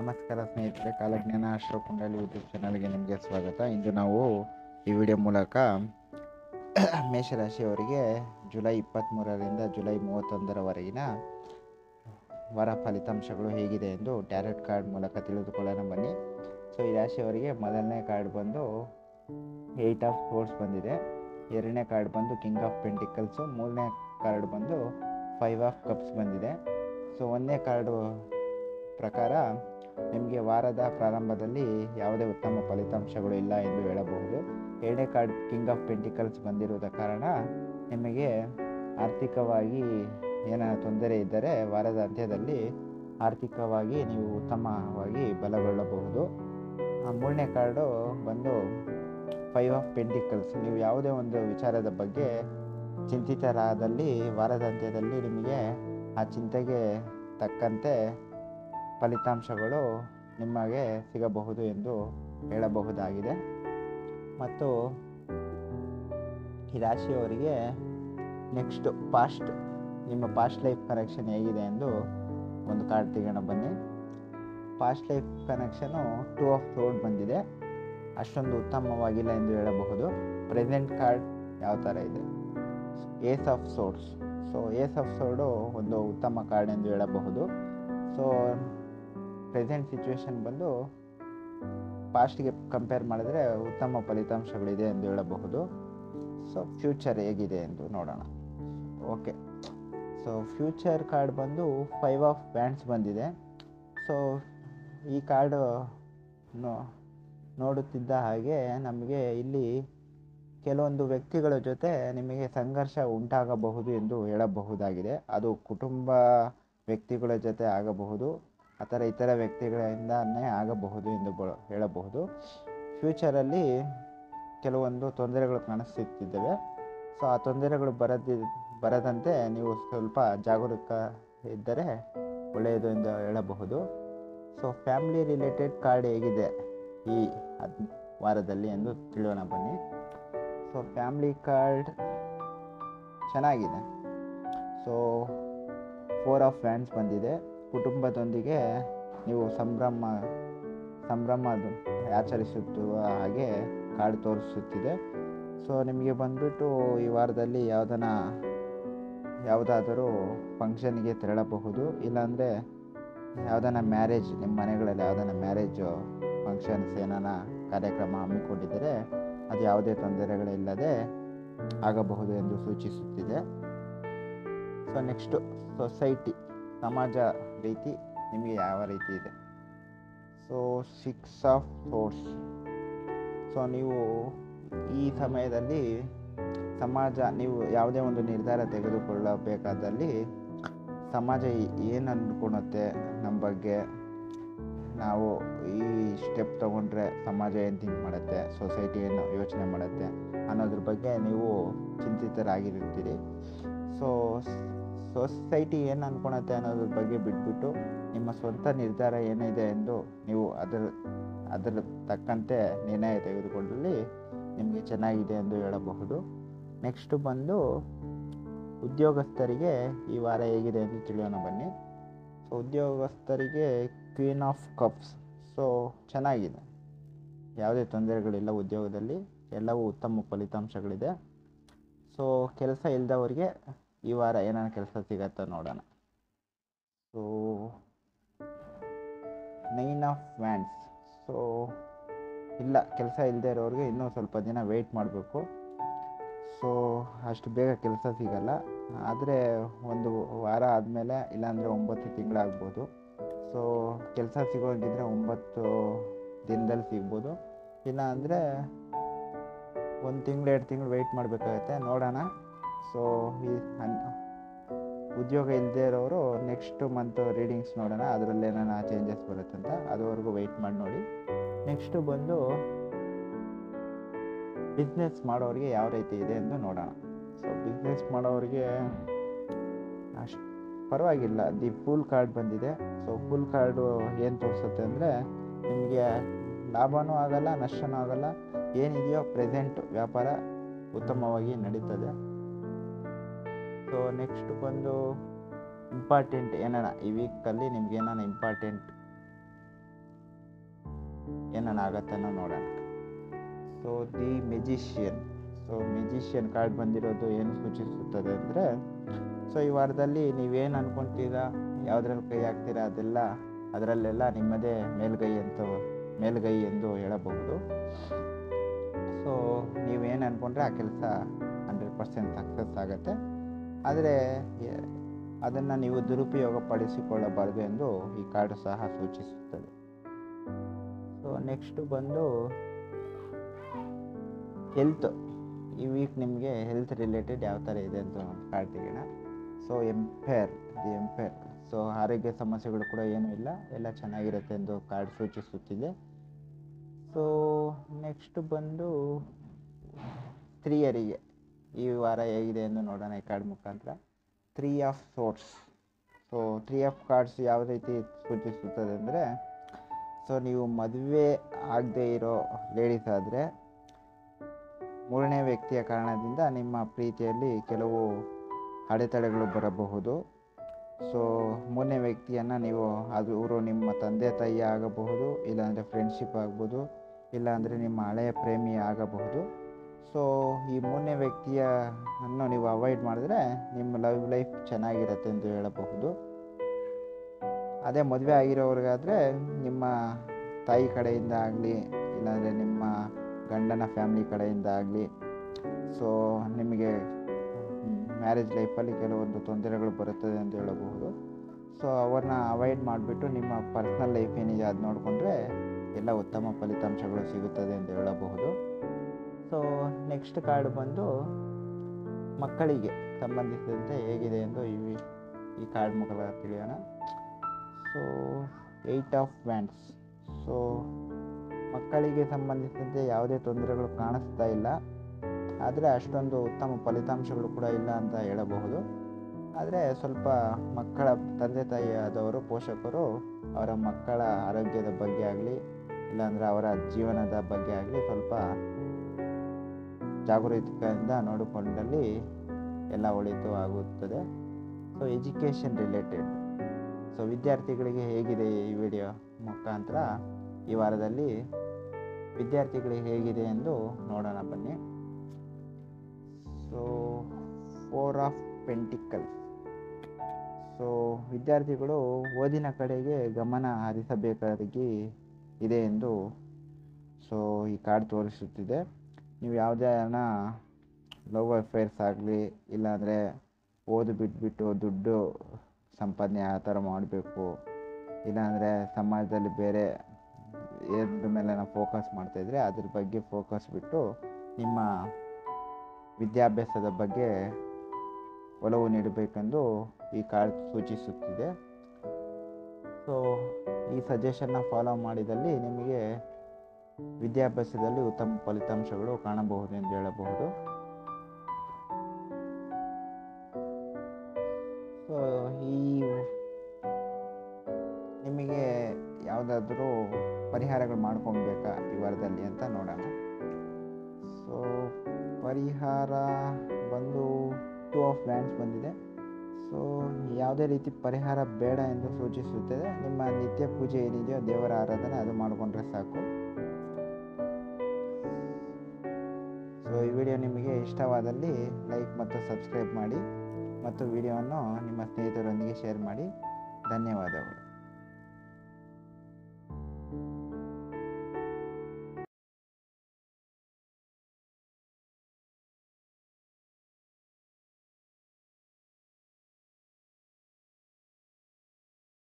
ನಮಸ್ಕಾರ ಸ್ನೇಹಿತರೆ, ಕಾಲಜ್ಞಾನ ಅಶೋಕ್ ಕುಂಡಲಿ ಯೂಟ್ಯೂಬ್ ಚಾನಲ್ಗೆ ನಿಮಗೆ ಸ್ವಾಗತ. ಇಂದು ನಾವು ಈ ವಿಡಿಯೋ ಮೂಲಕ ಮೇಷರಾಶಿಯವರಿಗೆ ಜುಲೈ ಇಪ್ಪತ್ತ್ಮೂರರಿಂದ ಜುಲೈ ಮೂವತ್ತೊಂದರವರೆಗಿನ ವರ ಫಲಿತಾಂಶಗಳು ಹೇಗಿದೆ ಎಂದು ಟ್ಯಾರೆಟ್ ಕಾರ್ಡ್ ಮೂಲಕ ತಿಳಿದುಕೊಳ್ಳೋಣ ಬನ್ನಿ. ಸೊ ಈ ರಾಶಿಯವರಿಗೆ ಮೊದಲನೇ ಕಾರ್ಡ್ ಬಂದು ಏಯ್ಟ್ ಆಫ್ ಸ್ಪೋರ್ಟ್ಸ್ ಬಂದಿದೆ. ಎರಡನೇ ಕಾರ್ಡ್ ಬಂದು ಕಿಂಗ್ ಆಫ್ ಪೆಂಟಿಕಲ್ಸು ಮೂರನೇ ಕಾರ್ಡ್ ಬಂದು ಫೈವ್ ಆಫ್ ಕಪ್ಸ್ ಬಂದಿದೆ. ಸೊ ಒಂದನೇ ಕಾರ್ಡು ಪ್ರಕಾರ ನಿಮಗೆ ವಾರದ ಪ್ರಾರಂಭದಲ್ಲಿ ಯಾವುದೇ ಉತ್ತಮ ಫಲಿತಾಂಶಗಳು ಇಲ್ಲ ಎಂದು ಹೇಳಬಹುದು. ಎರಡೇ ಕಾರ್ಡ್ ಕಿಂಗ್ ಆಫ್ ಪೆಂಟಿಕಲ್ಸ್ ಬಂದಿರುವುದ ಕಾರಣ ನಿಮಗೆ ಆರ್ಥಿಕವಾಗಿ ಏನಾರ ತೊಂದರೆ ಇದ್ದರೆ ವಾರದ ಅಂತ್ಯದಲ್ಲಿ ಆರ್ಥಿಕವಾಗಿ ನೀವು ಉತ್ತಮವಾಗಿ ಬಲಗೊಳ್ಳಬಹುದು. ಆ ಮೂರನೇ ಕಾರ್ಡು ಬಂದು ಫೈವ್ ಆಫ್ ಪೆಂಟಿಕಲ್ಸ್ ನೀವು ಯಾವುದೇ ಒಂದು ವಿಚಾರದ ಬಗ್ಗೆ ಚಿಂತಿತರಾದಲ್ಲಿ ವಾರದ ಅಂತ್ಯದಲ್ಲಿ ನಿಮಗೆ ಆ ಚಿಂತೆಗೆ ತಕ್ಕಂತೆ ಫಲಿತಾಂಶಗಳು ನಿಮಗೆ ಸಿಗಬಹುದು ಎಂದು ಹೇಳಬಹುದಾಗಿದೆ. ಮತ್ತು ಈ ರಾಶಿಯವರಿಗೆ ನೆಕ್ಸ್ಟ್ ಪಾಸ್ಟ್, ನಿಮ್ಮ ಪಾಸ್ಟ್ ಲೈಫ್ ಕನೆಕ್ಷನ್ ಹೇಗಿದೆ ಎಂದು ಒಂದು ಕಾರ್ಡ್ ತೆಗೋಣ ಬನ್ನಿ. Past life connection two of rod ಬಂದಿದೆ. ಅಷ್ಟೊಂದು ಉತ್ತಮವಾಗಿಲ್ಲ ಎಂದು ಹೇಳಬಹುದು. ಪ್ರೆಸೆಂಟ್ ಕಾರ್ಡ್ ಯಾವ ಥರ ಇದೆ? Ace of swords so ace of sword ಒಂದು ಉತ್ತಮ ಕಾರ್ಡ್ ಎಂದು ಹೇಳಬಹುದು. ಸೊ ಪ್ರೆಸೆಂಟ್ ಸಿಚುವೇಶನ್ ಬಂದು ಪಾಸ್ಟ್ಗೆ ಕಂಪೇರ್ ಮಾಡಿದ್ರೆ ಉತ್ತಮ ಫಲಿತಾಂಶಗಳಿದೆ ಎಂದು ಹೇಳಬಹುದು. ಸೊ, ಫ್ಯೂಚರ್ ಹೇಗಿದೆ ಎಂದು ನೋಡೋಣ. ಓಕೆ. ಸೊ, ಫ್ಯೂಚರ್ ಕಾರ್ಡ್ ಬಂದು ಫೈವ್ ಆಫ್ ಬ್ಯಾಂಡ್ಸ್ ಬಂದಿದೆ. ಸೊ, ಈ ಕಾರ್ಡು ನೋಡುತ್ತಿದ್ದ ಹಾಗೆ ನಮಗೆ ಇಲ್ಲಿ ಕೆಲವೊಂದು ವ್ಯಕ್ತಿಗಳ ಜೊತೆ ನಿಮಗೆ ಸಂಘರ್ಷ ಉಂಟಾಗಬಹುದು ಎಂದು ಹೇಳಬಹುದಾಗಿದೆ. ಅದು ಕುಟುಂಬ ವ್ಯಕ್ತಿಗಳ ಜೊತೆ ಆಗಬಹುದು. ಅಥವಾ ಇತರ ವ್ಯಕ್ತಿಗಳಿಂದನೇ ಆಗಬಹುದು ಎಂದು ಹೇಳಬಹುದು. ಫ್ಯೂಚರಲ್ಲಿ ಕೆಲವೊಂದು ತೊಂದರೆಗಳು ಕಾಣಿಸುತ್ತಿದ್ದಾವೆ ಸೊ ಆ ತೊಂದರೆಗಳು ಬರದಿ, ಬರದಂತೆ ನೀವು ಸ್ವಲ್ಪ ಜಾಗರೂಕ ಇದ್ದರೆ ಒಳ್ಳೆಯದು ಎಂದು ಹೇಳಬಹುದು. ಸೊ ಫ್ಯಾಮಿಲಿ ರಿಲೇಟೆಡ್ ಕಾರ್ಡ್ ಹೇಗಿದೆ ಈ ವಾರದಲ್ಲಿ ಎಂದು ತಿಳಿಯೋಣ ಬನ್ನಿ. ಸೊ ಫ್ಯಾಮ್ಲಿ ಕಾರ್ಡ್ ಚೆನ್ನಾಗಿದೆ. ಸೊ ಫೋರ್ ಆಫ್ ಫ್ಯಾನ್ಸ್ ಬಂದಿದೆ. ಕುಟುಂಬದೊಂದಿಗೆ ನೀವು ಸಂಭ್ರಮ ಸಂಭ್ರಮ ಆಚರಿಸುತ್ತಿರುವ ಹಾಗೆ ಕಾರ್ಡ್ ತೋರಿಸುತ್ತಿದೆ. ಸೊ ನಿಮಗೆ ಬಂದುಬಿಟ್ಟು ಈ ವಾರದಲ್ಲಿ ಯಾವುದನ್ನ ಯಾವುದಾದರೂ ಫಂಕ್ಷನ್ಗೆ ತೆರಳಬಹುದು. ಇಲ್ಲಾಂದರೆ ಯಾವುದನ್ನ ಮ್ಯಾರೇಜ್, ನಿಮ್ಮ ಮನೆಗಳಲ್ಲಿ ಯಾವುದನ್ನ ಮ್ಯಾರೇಜು, ಫಂಕ್ಷನ್ಸ್ ಏನಾನ ಕಾರ್ಯಕ್ರಮ ಹಮ್ಮಿಕೊಂಡಿದ್ದರೆ ಅದು ಯಾವುದೇ ತೊಂದರೆಗಳಿಲ್ಲದೆ ಆಗಬಹುದು ಎಂದು ಸೂಚಿಸುತ್ತಿದೆ. ಸೊ ನೆಕ್ಸ್ಟು ಸೊಸೈಟಿ ಸಮಾಜ ರೀತಿ ನಿಮಗೆ ಯಾವ ರೀತಿ ಇದೆ? So six of swords so ನೀವು ಈ ಸಮಯದಲ್ಲಿ ಸಮಾಜ, ನೀವು ಯಾವುದೇ ಒಂದು ನಿರ್ಧಾರ ತೆಗೆದುಕೊಳ್ಳಬೇಕಾದಲ್ಲಿ ಸಮಾಜ ಏನು ಅಂದ್ಕೊಳತ್ತೆ ನಮ್ಮ ಬಗ್ಗೆ? ನಾವು ಈ ಸ್ಟೆಪ್ ತೊಗೊಂಡ್ರೆ ಸಮಾಜ ಏನು ಥಿಂಕ್ ಮಾಡುತ್ತೆ? ಸೊಸೈಟಿ ಏನು ಯೋಚನೆ ಮಾಡುತ್ತೆ? ಅನ್ನೋದ್ರ ಬಗ್ಗೆ ನೀವು ಚಿಂತಿತರಾಗಿರ್ತೀರಿ. ಸೊ ಸೊಸೈಟಿ ಏನು ಅಂದ್ಕೊಳತ್ತೆ ಅನ್ನೋದ್ರ ಬಗ್ಗೆ ಬಿಟ್ಬಿಟ್ಟು ನಿಮ್ಮ ಸ್ವಂತ ನಿರ್ಧಾರ ಏನಿದೆ ಎಂದು ನೀವು ಅದರ ಅದರ ತಕ್ಕಂತೆ ನಿರ್ಣಯ ತೆಗೆದುಕೊಳ್ಳಲಿ. ನಿಮಗೆ ಚೆನ್ನಾಗಿದೆ ಎಂದು ಹೇಳಬಹುದು. ನೆಕ್ಸ್ಟು ಬಂದು ಉದ್ಯೋಗಸ್ಥರಿಗೆ ಈ ವಾರ ಹೇಗಿದೆ ಎಂದು ತಿಳಿಯೋಣ ಬನ್ನಿ. ಸೊ ಉದ್ಯೋಗಸ್ಥರಿಗೆ ಕ್ವೀನ್ ಆಫ್ ಕಪ್ಸ್ ಸೊ ಚೆನ್ನಾಗಿದೆ. ಯಾವುದೇ ತೊಂದರೆಗಳಿಲ್ಲ ಉದ್ಯೋಗದಲ್ಲಿ. ಎಲ್ಲವೂ ಉತ್ತಮ ಫಲಿತಾಂಶಗಳಿದೆ. ಸೊ ಕೆಲಸ ಇಲ್ಲದವರಿಗೆ ಈ ವಾರ ಏನೇನು ಕೆಲಸ ಸಿಗತ್ತಾ ನೋಡೋಣ. So nine of wands so ಇಲ್ಲ, ಕೆಲಸ ಇಲ್ಲದೆ ಇರೋರಿಗೆ ಇನ್ನೂ ಸ್ವಲ್ಪ ದಿನ ವೆಯ್ಟ್ ಮಾಡಬೇಕು. ಸೊ ಅಷ್ಟು ಬೇಗ ಕೆಲಸ ಸಿಗಲ್ಲ. ಆದರೆ ಒಂದು ವಾರ ಆದಮೇಲೆ, ಇಲ್ಲಾಂದರೆ ಒಂಬತ್ತು ತಿಂಗಳಾಗ್ಬೋದು. ಸೊ ಕೆಲಸ ಸಿಗೋಂಗಿದ್ರೆ ಒಂಬತ್ತು ದಿನದಲ್ಲಿ ಸಿಗ್ಬೋದು. ಇಲ್ಲ ಅಂದರೆ ಒಂದು ತಿಂಗಳು, ಎರಡು ತಿಂಗಳು ವೆಯ್ಟ್ ಮಾಡಬೇಕಾಗತ್ತೆ. ನೋಡೋಣ. ಸೊ ಈ ಉದ್ಯೋಗ ಇಲ್ಲದೇ ಇರೋರು ನೆಕ್ಸ್ಟ್ ಮಂತ್ ರೀಡಿಂಗ್ಸ್ ನೋಡೋಣ. ಅದರಲ್ಲಿ ಏನಾನ ಚೇಂಜಸ್ ಅಂತ ಅದುವರೆಗೂ ವೆಯ್ಟ್ ಮಾಡಿ ನೋಡಿ. ನೆಕ್ಸ್ಟು ಬಂದು ಬಿಸ್ನೆಸ್ ಮಾಡೋರಿಗೆ ಯಾವ ರೀತಿ ಇದೆ ಎಂದು ನೋಡೋಣ. ಸೊ ಬಿಸ್ನೆಸ್ ಮಾಡೋರಿಗೆ ಅಷ್ಟು ಪರವಾಗಿಲ್ಲ. ದಿ ಫುಲ್ ಕಾರ್ಡ್ ಬಂದಿದೆ. ಸೊ ಫುಲ್ ಕಾರ್ಡು ಏನು ತೋರಿಸುತ್ತೆ ಅಂದರೆ ನಿಮಗೆ ಲಾಭವೂ ಆಗಲ್ಲ, ನಷ್ಟನೂ ಆಗಲ್ಲ. ಏನಿದೆಯೋ ಪ್ರೆಸೆಂಟ್ ವ್ಯಾಪಾರ ಉತ್ತಮವಾಗಿ ನಡೀತದೆ. ಸೊ ನೆಕ್ಸ್ಟ್ ಬಂದು ಇಂಪಾರ್ಟೆಂಟ್ ಏನಾನ? ಈ ವೀಕಲ್ಲಿ ನಿಮ್ಗೆ ಏನಾನ ಇಂಪಾರ್ಟೆಂಟ್ ಏನಾನ ಅನ್ನೋ ನೋಡೋಣ. So the magician so magician card ಬಂದಿರೋದು ಏನು ಸೂಚಿಸುತ್ತದೆ ಅಂದರೆ ಸೊ ಈ ವಾರದಲ್ಲಿ ನೀವೇನು ಅನ್ಕೊತೀರಾ? ಯಾವುದ್ರಲ್ಲಿ ಕೈ ಹಾಕ್ತೀರಾ ಅದೆಲ್ಲ, ಅದರಲ್ಲೆಲ್ಲ ನಿಮ್ಮದೇ ಮೇಲ್ಗೈ ಅಂತ, ಮೇಲ್ಗೈ ಎಂದು ಹೇಳಬಹುದು. ಸೊ ನೀವೇನು ಅಂದ್ಕೊಂಡ್ರೆ ಆ ಕೆಲಸ ಹಂಡ್ರೆಡ್ ಪರ್ಸೆಂಟ್ ಸಕ್ಸಸ್ ಆಗುತ್ತೆ. ಆದರೆ ಅದನ್ನು ನೀವು ದುರುಪಯೋಗ ಪಡಿಸಿಕೊಳ್ಳಬಾರದು ಎಂದು ಈ ಕಾರ್ಡು ಸಹ ಸೂಚಿಸುತ್ತದೆ. ಸೊ ನೆಕ್ಸ್ಟ್ ಬಂದು ಹೆಲ್ತ್ ಈ ವೀಕ್ ನಿಮಗೆ ಹೆಲ್ತ್ ರಿಲೇಟೆಡ್ ಯಾವ ಥರ ಇದೆ ಅಂತ card ತೆಗೋಣ so emperor the emperor so ಆರೋಗ್ಯ ಸಮಸ್ಯೆಗಳು ಕೂಡ ಏನೂ ಇಲ್ಲ. ಎಲ್ಲ ಚೆನ್ನಾಗಿರುತ್ತೆ ಎಂದು ಕಾರ್ಡ್ ಸೂಚಿಸುತ್ತಿದೆ. ಸೊ ನೆಕ್ಸ್ಟ್ ಬಂದು ಸ್ತ್ರೀಯರಿಗೆ. ಈ ವಾರ ಹೇಗಿದೆ ಎಂದು ನೋಡೋಣ ಈ ಕಾರ್ಡ್ ಮುಖಾಂತರ. Three of swords so three of cards ಯಾವ ರೀತಿ ಸೂಚಿಸುತ್ತದೆ ಅಂದರೆ ಸೊ ನೀವು ಮದುವೆ ಆಗದೇ ಇರೋ ಲೇಡೀಸ್ ಆದರೆ, ಮೂರನೇ ವ್ಯಕ್ತಿಯ ಕಾರಣದಿಂದ ನಿಮ್ಮ ಪ್ರೀತಿಯಲ್ಲಿ ಕೆಲವು ಅಡೆತಡೆಗಳು ಬರಬಹುದು. ಸೊ ಮೂರನೇ ವ್ಯಕ್ತಿಯನ್ನು ನೀವು ಅದು ಇವರು ನಿಮ್ಮ ತಂದೆ ತಾಯಿ ಆಗಬಹುದು, ಇಲ್ಲಾಂದರೆ ಫ್ರೆಂಡ್ಶಿಪ್ ಆಗ್ಬೋದು, ಇಲ್ಲಾಂದರೆ ನಿಮ್ಮ ಹಳೆಯ ಪ್ರೇಮಿ ಆಗಬಹುದು. ಸೊ ಈ ಮೂರನೇ ವ್ಯಕ್ತಿಯನ್ನು ನೀವು ಅವಾಯ್ಡ್ ಮಾಡಿದ್ರೆ ನಿಮ್ಮ ಲವ್ ಲೈಫ್ ಚೆನ್ನಾಗಿರುತ್ತೆ ಎಂದು ಹೇಳಬಹುದು. ಅದೇ ಮದುವೆ ಆಗಿರೋರಿಗಾದರೆ ನಿಮ್ಮ ತಾಯಿ ಕಡೆಯಿಂದ ಆಗಲಿ, ಇಲ್ಲಾಂದರೆ ನಿಮ್ಮ ಗಂಡನ ಫ್ಯಾಮಿಲಿ ಕಡೆಯಿಂದ ಆಗಲಿ ಸೊ ನಿಮಗೆ ಮ್ಯಾರೇಜ್ ಲೈಫಲ್ಲಿ ಕೆಲವೊಂದು ತೊಂದರೆಗಳು ಬರುತ್ತದೆ ಅಂತ ಹೇಳಬಹುದು. ಸೊ ಅವ್ರನ್ನ ಅವಾಯ್ಡ್ ಮಾಡಿಬಿಟ್ಟು ನಿಮ್ಮ ಪರ್ಸ್ನಲ್ ಲೈಫ್ ಏನಿದೆ ಅದು ನೋಡಿಕೊಂಡ್ರೆ ಎಲ್ಲ ಉತ್ತಮ ಫಲಿತಾಂಶಗಳು ಸಿಗುತ್ತದೆ ಎಂದು ಹೇಳಬಹುದು. ಸೊ ನೆಕ್ಸ್ಟ್ ಕಾರ್ಡ್ ಬಂದು ಮಕ್ಕಳಿಗೆ ಸಂಬಂಧಿಸಿದಂತೆ ಹೇಗಿದೆ ಎಂದು ಈ ಈ ಕಾರ್ಡ್ ಮುಖದ ತಿಳಿಯೋಣ. So eight of wands so ಮಕ್ಕಳಿಗೆ ಸಂಬಂಧಿಸಿದಂತೆ ಯಾವುದೇ ತೊಂದರೆಗಳು ಕಾಣಿಸ್ತಾ ಇಲ್ಲ. ಆದರೆ ಅಷ್ಟೊಂದು ಉತ್ತಮ ಫಲಿತಾಂಶಗಳು ಕೂಡ ಇಲ್ಲ ಅಂತ ಹೇಳಬಹುದು. ಆದರೆ ಸ್ವಲ್ಪ ಮಕ್ಕಳ ತಂದೆ ತಾಯಿಯಾದವರು, ಪೋಷಕರು ಅವರ ಮಕ್ಕಳ ಆರೋಗ್ಯದ ಬಗ್ಗೆ ಆಗಲಿ, ಇಲ್ಲಾಂದರೆ ಅವರ ಜೀವನದ ಬಗ್ಗೆ ಆಗಲಿ ಸ್ವಲ್ಪ ಜಾಗರೂಕತೆಯಿಂದ ನೋಡಿಕೊಂಡಲ್ಲಿ ಎಲ್ಲ ಒಳಿತು ಆಗುತ್ತದೆ. ಸೊ ಎಜುಕೇಷನ್ ರಿಲೇಟೆಡ್ ಸೊ ವಿದ್ಯಾರ್ಥಿಗಳಿಗೆ ಹೇಗಿದೆ ಈ ವಿಡಿಯೋ ಮುಖಾಂತರ? ಈ ವಾರದಲ್ಲಿ ವಿದ್ಯಾರ್ಥಿಗಳಿಗೆ ಹೇಗಿದೆ ಎಂದು ನೋಡೋಣ ಬನ್ನಿ. So four of pentacle so ವಿದ್ಯಾರ್ಥಿಗಳು ಓದಿನ ಕಡೆಗೆ ಗಮನ ಹರಿಸಬೇಕಾಗಿ ಇದೆ ಎಂದು ಸೊ ಈ ಕಾರ್ಡ್ ತೋರಿಸುತ್ತಿದೆ. ನೀವು ಯಾವುದೇ ಲವ್ ಅಫೇರ್ಸ್ ಆಗಲಿ, ಇಲ್ಲಾಂದರೆ ಓದು ಬಿಟ್ಬಿಟ್ಟು ದುಡ್ಡು ಸಂಪಾದನೆ ಆ ಥರ ಮಾಡಬೇಕು, ಇಲ್ಲಾಂದರೆ ಸಮಾಜದಲ್ಲಿ ಬೇರೆ ಏದ್ರ ಮೇಲೆ ನಾವು ಫೋಕಸ್ ಮಾಡ್ತಾಯಿದ್ರೆ ಅದ್ರ ಬಗ್ಗೆ ಫೋಕಸ್ ಬಿಟ್ಟು ನಿಮ್ಮ ವಿದ್ಯಾಭ್ಯಾಸದ ಬಗ್ಗೆ ಒಲವು ನೀಡಬೇಕೆಂದು ಈ ಕಾರ್ಡ್ ಸೂಚಿಸುತ್ತಿದೆ. ಸೊ ಈ ಸಜೆಷನ್ನ ಫಾಲೋ ಮಾಡಿದಲ್ಲಿ ನಿಮಗೆ ವಿದ್ಯಾಭ್ಯಾಸದಲ್ಲಿ ಉತ್ತಮ ಫಲಿತಾಂಶಗಳು ಕಾಣಬಹುದು ಎಂದು ಹೇಳಬಹುದು. ಸೊ ಈ ನಿಮಗೆ ಯಾವುದಾದ್ರೂ ಪರಿಹಾರಗಳು ಮಾಡ್ಕೊಬೇಕಾ ಈ ವಾರದಲ್ಲಿ ಅಂತ ನೋಡೋಣ. ಸೊ ಪರಿಹಾರ ಬಂದು ಟೂ ಆಫ್ ಬ್ಯಾಂಡ್ಸ್ ಬಂದಿದೆ. ಸೊ ಯಾವುದೇ ರೀತಿ ಪರಿಹಾರ ಬೇಡ ಎಂದು ಸೂಚಿಸುತ್ತದೆ, ನಿಮ್ಮ ನಿತ್ಯ ಪೂಜೆ ಏನಿದೆಯೋ ದೇವರ ಆರಾಧನೆ ಅದು ಮಾಡಿಕೊಂಡ್ರೆ ಸಾಕು. ವಿಡಿಯೋ ನಿಮಗೆ ಇಷ್ಟವಾದಲ್ಲಿ ಲೈಕ್ ಮತ್ತು ಸಬ್ಸ್ಕ್ರೈಬ್ ಮಾಡಿ ಮತ್ತು ವಿಡಿಯೋವನ್ನು ನಿಮ್ಮ ಸ್ನೇಹಿತರೊಂದಿಗೆ ಶೇರ್ ಮಾಡಿ. ಧನ್ಯವಾದಗಳು.